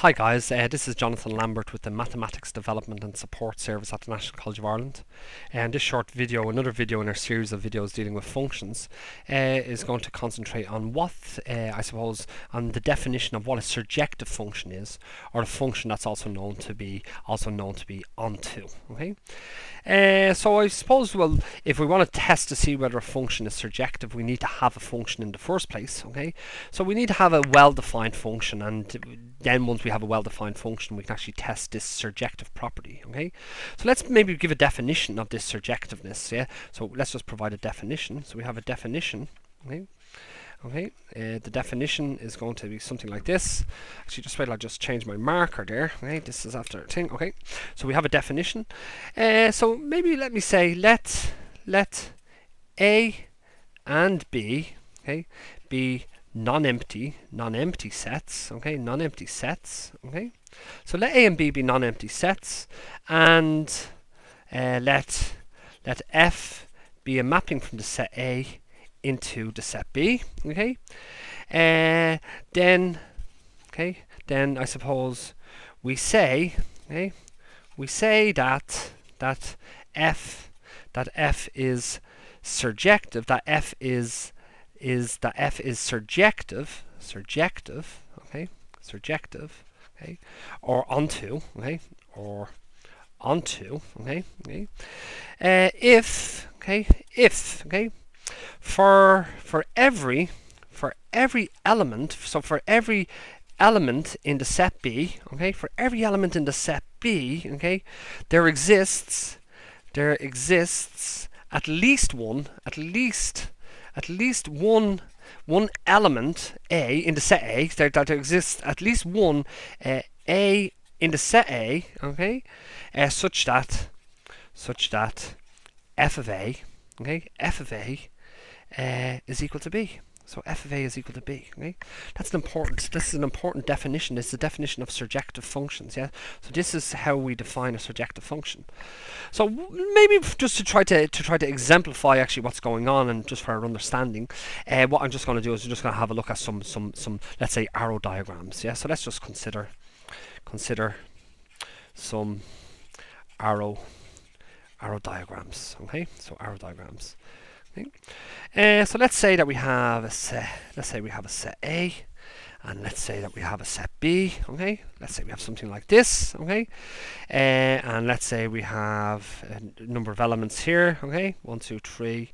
Hi guys, uh, this is Jonathan Lambert with the Mathematics Development and Support Service at the National College of Ireland. And this short video, another video in our series of videos dealing with functions, uh, is going to concentrate on what, uh, I suppose, on the definition of what a surjective function is, or a function that's also known to be also known to be onto. Okay, uh, so I suppose, well, if we want to test to see whether a function is surjective, we need to have a function in the first place. Okay, so we need to have a well-defined function, and then once we have a well-defined function, we can actually test this surjective property, okay? So let's maybe give a definition of this surjectiveness, yeah? So let's just provide a definition. So we have a definition, okay? Okay, uh, the definition is going to be something like this. Actually, just wait, I'll just change my marker there. Okay, this is after thing. Okay, so we have a definition. Uh, so maybe let me say let let A and B, okay, be non-empty, non-empty sets, okay, non-empty sets, okay. So let A and B be non-empty sets, and uh, let let F be a mapping from the set A into the set B, okay. Uh, then, okay, then I suppose we say, okay, we say that that F that F is surjective, that F is is that f is surjective, surjective, okay, surjective, okay, or onto, okay, or onto, okay, okay, uh, if, okay, if, okay, for for every for every element, so for every element in the set B, okay, for every element in the set B, okay, there exists there exists at least one, at least at least one one element A in the set A there, that there exists at least one uh, A in the set A okay? Uh, such that such that f of A okay? F of A uh, is equal to B so f of a is equal to b. Okay, that's an important. This is an important definition. It's the definition of surjective functions. Yeah. So this is how we define a surjective function. So maybe just to try to to try to exemplify actually what's going on and just for our understanding, uh, what I'm just going to do is I'm just going to have a look at some some some let's say arrow diagrams. Yeah. So let's just consider consider some arrow arrow diagrams. Okay. So arrow diagrams. Okay. Uh, so let's say that we have a set, let's say we have a set A, and let's say that we have a set B, okay? Let's say we have something like this, okay? Uh, and let's say we have a number of elements here, okay? One, two, three,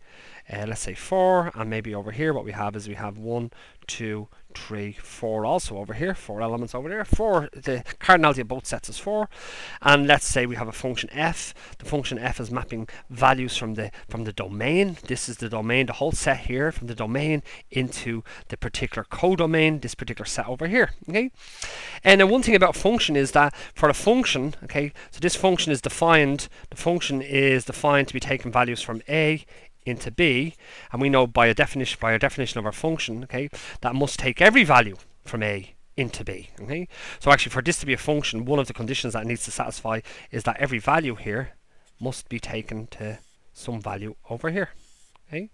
uh, let's say four, and maybe over here what we have is we have one, two, three, four also over here, four elements over there, four, the cardinality of both sets is four, and let's say we have a function f, the function f is mapping values from the from the domain, this is the domain, the whole set here, from the domain into the particular codomain, this particular set over here, okay? And then one thing about function is that for a function, okay, so this function is defined, the function is defined to be taking values from a into b, and we know by a definition by a definition of our function, okay, that must take every value from a into b. Okay, so actually for this to be a function, one of the conditions that needs to satisfy is that every value here must be taken to some value over here. Okay.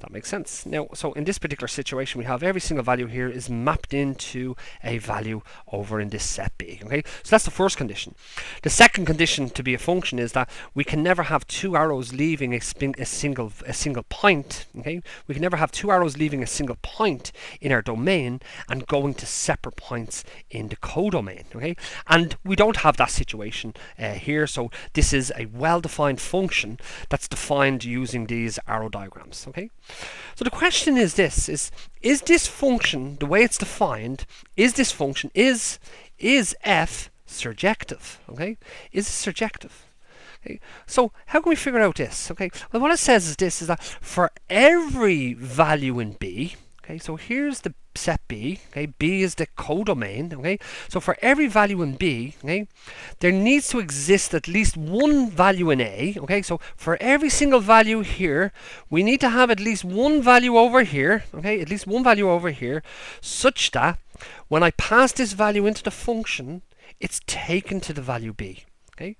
That makes sense. Now, so in this particular situation, we have every single value here is mapped into a value over in this set B. Okay, so that's the first condition. The second condition to be a function is that we can never have two arrows leaving a, a single a single point. Okay, we can never have two arrows leaving a single point in our domain and going to separate points in the codomain. Okay, and we don't have that situation uh, here. So this is a well-defined function that's defined using these arrow diagrams. Okay. So the question is this is is this function the way it's defined is this function is is f surjective okay? Is it surjective? Okay so how can we figure out this okay? Well what it says is this is that for every value in b okay so here's the set B, okay, B is the codomain, okay, so for every value in B, okay, there needs to exist at least one value in A, okay, so for every single value here, we need to have at least one value over here, okay, at least one value over here, such that when I pass this value into the function, it's taken to the value B, okay,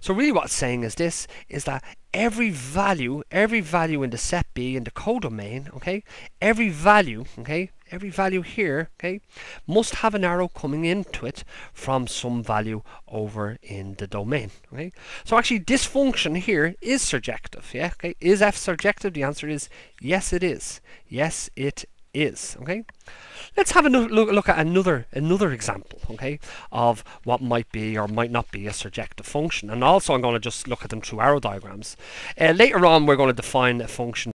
so really what it's saying is this, is that every value, every value in the set B, in the codomain, okay, every value, okay, every value here, okay, must have an arrow coming into it from some value over in the domain. Okay, so actually this function here is surjective. Yeah, okay, is f surjective? The answer is yes, it is. Yes, it is. Okay, let's have a look, look at another another example. Okay, of what might be or might not be a surjective function, and also I'm going to just look at them through arrow diagrams. Uh, later on, we're going to define a function